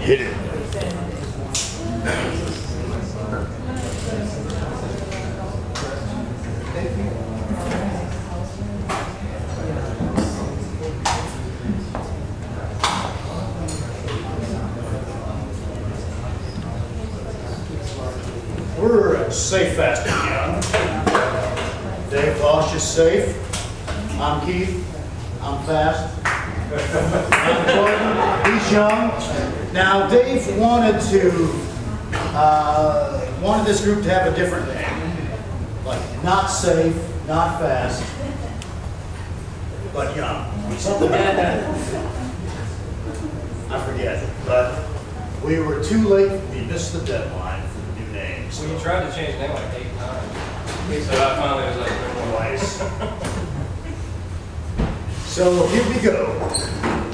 Hit it. We're at Safe Fast Young. Dave Vosh is safe. I'm Keith. I'm fast. He's young. Now, Dave wanted to, uh, wanted this group to have a different name. Like, not safe, not fast, but young. Something like that. I forget, but we were too late. We missed the deadline for the new names. Well, you tried to change the name like eight times. So I finally was like, Twice. So here we go.